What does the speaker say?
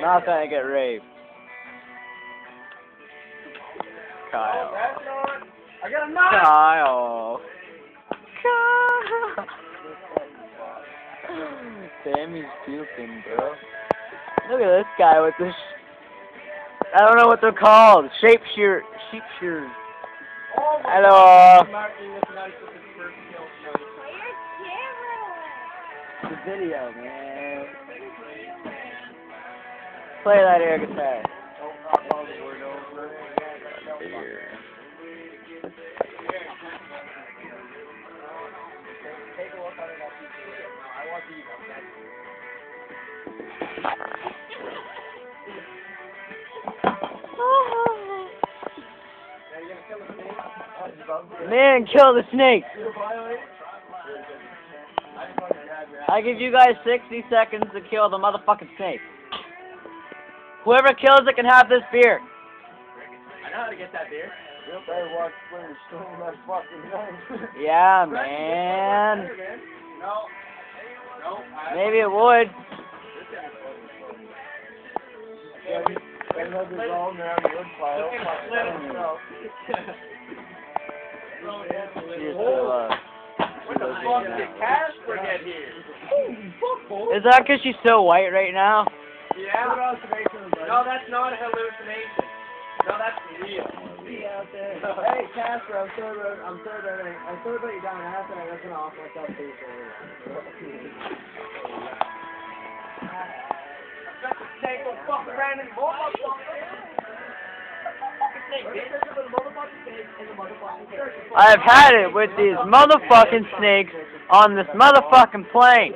Not gonna get raped. Kyle. I got a knife. Kyle. Kyle. He's puking, bro. Look at this guy with this. I don't know what they're called. Shape shear, sheep shears. Oh Hello. God. Marking this knife with his first kill. The video, man. Play that air guitar. Man, kill the snake. I give you guys 60 seconds to kill the motherfucking snake. Whoever kills it can have this beer. I know how to get that beer. Yep, I watched Splinter Storm that fucking night. Yeah, man. No. No. Maybe it would. Is they'll just all around the wood pile. Look at the split himself. She just flew up. What the fuck did Casper get here? Is that because she's so white right now? Yeah. No, that's not a hallucination. No, that's real. Hey, Casper, I'm sorry about, I'm sorry about, I'm sorry about you down ass and I'm gonna off myself too. Got the snake will fuck around and motherfucker. I've had it with these motherfucking snakes on this motherfucking plane.